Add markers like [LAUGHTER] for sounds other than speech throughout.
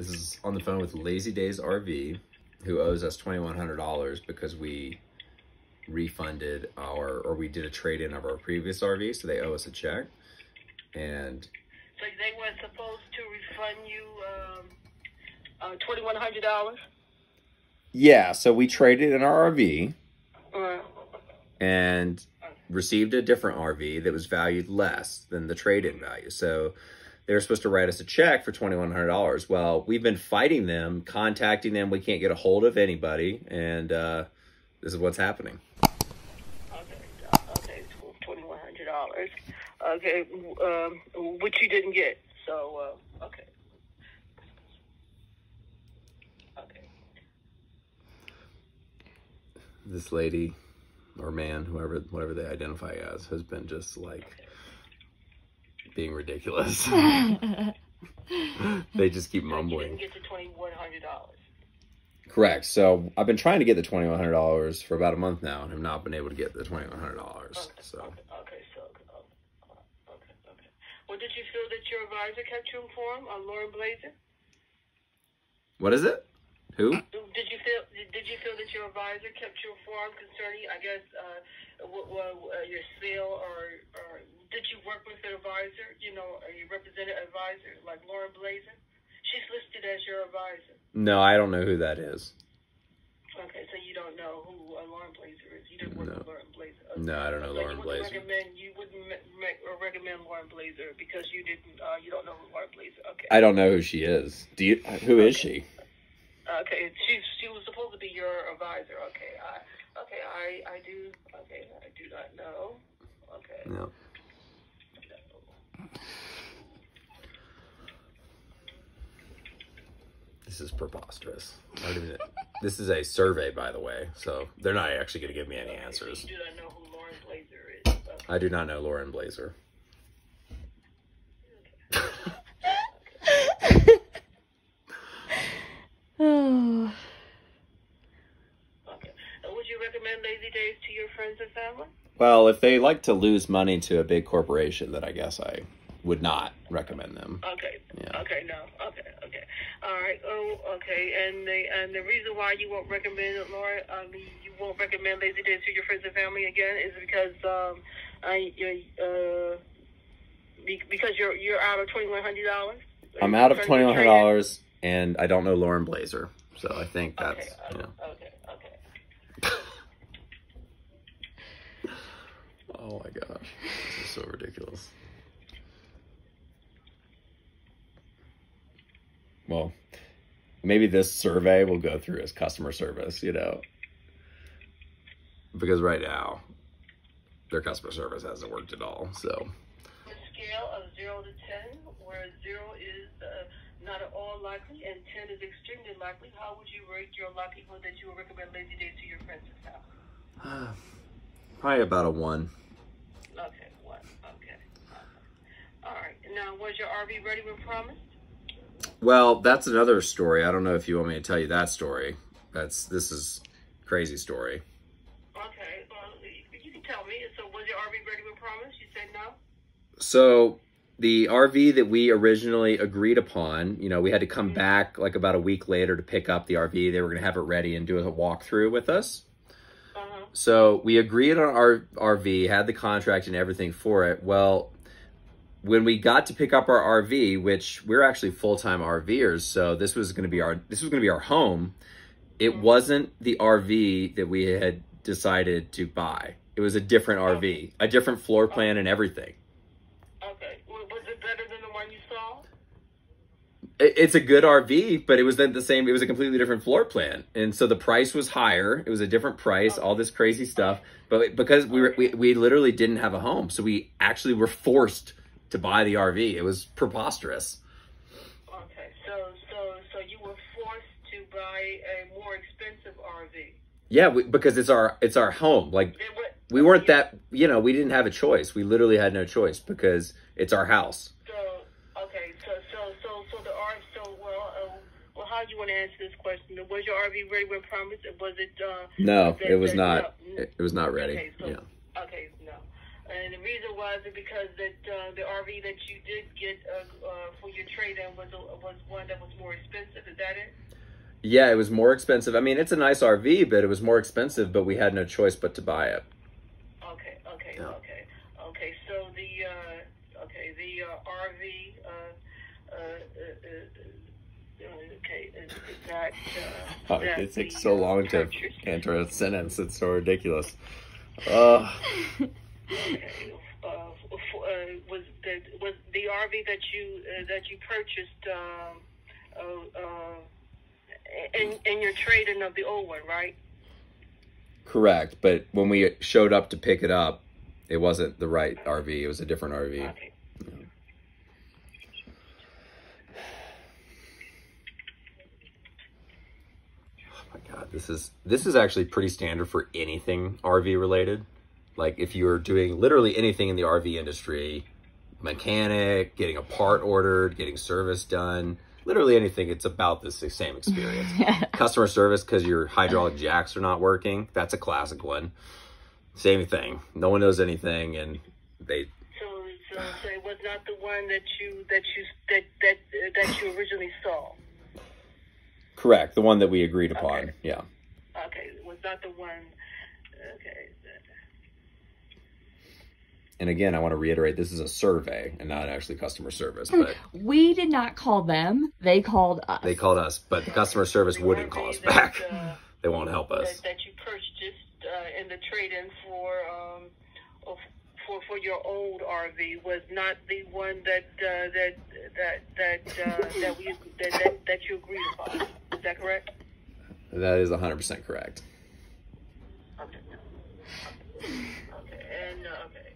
This is on the phone with Lazydays RV, who owes us twenty one hundred dollars because we refunded our or we did a trade in of our previous RV, so they owe us a check. And So they were supposed to refund you um, uh, twenty one hundred dollars. yeah, so we traded in our RV Uh, and received a different RV that was valued less than the trade in value. So they were supposed to write us a check for $2,100. Well, we've been fighting them, contacting them. We can't get a hold of anybody. And uh, this is what's happening. okay, uh, okay, twenty one hundred dollars. Okay, um, which you didn't get. So uh, okay, okay. This lady or man, whoever, whatever they identify as, has been just like being ridiculous. [LAUGHS] [LAUGHS] they just keep You mumbling. didn't get the twenty one hundred dollars. Correct. So I've been trying to get the twenty one hundred dollars for about a month now, and have not been able to get the twenty one hundred dollars. Oh, okay, So okay, okay, so okay, okay, okay. Well, did you feel that your advisor kept you informed on Lauren Blazer? what is it? Who? Did you feel did you feel that your advisor kept you informed concerning, I guess, uh, what, what, uh, your sale or, or did you work with an advisor? You know, are you represented advisor like Lauren Blazer? She's listed as your advisor. No, I don't know who that is. Okay, so you don't know who uh, Lauren Blazer is. You didn't work No. with Lauren Blazer. Okay. No, I don't know So Lauren you wouldn't Blazer. Recommend, you wouldn't me- me- or recommend Lauren Blazer because you didn't. Uh, you don't know who Lauren Blazer. Okay. I don't know who she is. Do you? Who is she? Okay, she's she was supposed to be your advisor. Okay, I okay I I do okay I do not know. Okay. No. This is preposterous. I don't even- this is a survey, by the way, so they're not actually going to give me any answers. You do not know who Lauren Blazer is. Okay. I do not know Lauren Blazer. Oh. Okay. And would you recommend Lazydays to your friends and family? Well, if they like to lose money to a big corporation, then I guess I would not recommend them. Okay. Yeah. Okay. No. Okay. Okay. All right. Oh. Okay. And the and the reason why you won't recommend it, Laura, I mean, you won't recommend Lazydays to your friends and family again is because um, I you uh, because you're you're out of twenty one hundred dollars. I'm out of twenty one hundred dollars, and I don't know Lauren Blazer, so I think that's Okay. you know. Okay. Okay. Oh my gosh, this is so ridiculous. Well, maybe this survey will go through as customer service, you know, because right now their customer service hasn't worked at all. So a scale of zero to ten, where zero is uh, not at all likely and ten is extremely likely, how would you rate your likelihood that you will recommend Lazydays to your friends and family? [SIGHS] probably about a one. Okay, one. Okay. All right. Now, was your RV ready when promised? Well, that's another story. I don't know if you want me to tell you that story. That's this is crazy story. Okay. Well, you you can tell me. So, was your RV ready when promised? You said no. So the RV that we originally agreed upon, you know, we had to come mm-hmm. back like about a week later to pick up the RV. They were going to have it ready and do a walkthrough with us. So we agreed on our RV, had the contract and everything for it. Well, when we got to pick up our RV, which we're actually full-time RVers, so this was going to be our this was going to be our home. It wasn't the RV that we had decided to buy. It was a different RV, a different floor plan and everything. Okay. Well, was it better than the one you saw? it- it's a good RV, but it was then the same. It was a completely different floor plan, and so the price was higher. It was a different price, all this crazy stuff. But because we were, we we literally didn't have a home, so we actually were forced to buy the RV. It was preposterous. Okay. So, so, so you were forced to buy a more expensive RV. Yeah, we, because it's our it's our home. Like we weren't that you know we didn't have a choice. We literally had no choice because it's our house. So okay, so so so so the RV. So well, uh, you want to answer this question? Was your RV ready when promised? Was it? Uh, No, it was not. no. It, was not ready. Okay, so Yeah. okay, no. And the reason was because that uh, the RV that you did get uh, uh, for your trade-in was a, was one that was more expensive. Is that it? Yeah, it was more expensive. I mean, it's a nice RV, but it was more expensive. But we had no choice but to buy it. Okay, okay, Yeah. okay, okay. So the uh, okay the uh, RV. Uh, uh, uh, uh, uh, okay, is, is that, uh, Oh, that it takes so uh, long to purchase- enter a sentence. It's so ridiculous. Uh, Uh, uh, was the was the RV that you uh, that you purchased um, uh, uh, in in your trading of the old one, right? correct. But when we showed up to pick it up, it wasn't the right RV. It was a different RV. Okay. Oh my god, this is this is actually pretty standard for anything RV related. Like if you're doing literally anything in the RV industry, mechanic, getting a part ordered, getting service done, literally anything, it's about the same experience. [LAUGHS] Customer service because your hydraulic jacks are not working, that's a classic one. Same thing. No one knows anything and they So, so, so it was not the one that you that you that that uh, that you originally saw. Correct, the one that we agreed upon. Okay. Yeah. Okay, was that the one. Okay. And again, I want to reiterate this is a survey and not actually customer service, but We did not call them. They called us. they called us, but the customer service wouldn't call us that, back. uh, [LAUGHS] They won't help us. that, that you purchased uh, in the trade-in for um, for for your old RV was not the one that uh, that that that uh, that we that, that that you agreed upon. That is 100% correct. Okay. Okay. And uh, okay.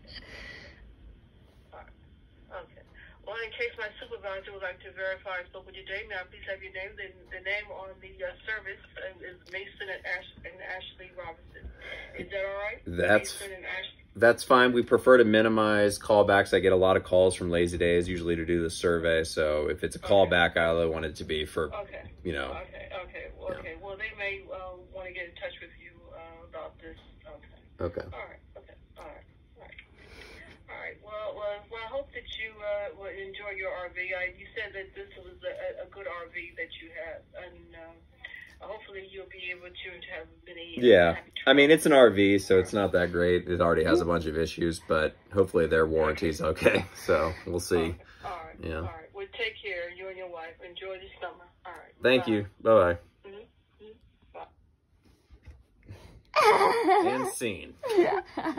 Okay. Well, in case my supervisor would like to verify I spoke with you today, may I please have your name? The, the name on the uh, service is Mason and, Ash, and Ashley Robinson. Is that all right? That's- Mason and Ashley. That's fine. We prefer to minimize callbacks. I get a lot of calls from Lazydays usually to do the survey. So if it's a callback, I only want it to be for, Okay. you know, Okay. Okay. Well, Yeah. okay. Well, they may uh, want to get in touch with you uh, about this. Okay. okay. All right. Okay. All right. All right. All right. Well, well, well I hope that you uh, will enjoy your RV. I, you said that this was a, a good RV that you have, and um, hopefully you'll be able to have many. uh, Yeah. I mean, it's an RV, so it's not that great. It already has a bunch of issues, but hopefully their warranty's okay. [LAUGHS] So we'll see. All right. Yeah. All right. Well, take care. You and your wife. Enjoy the summer. All right. Thank Bye. you. Bye Mhm. Mhm. Bye. bye. And scene. Yeah. [LAUGHS]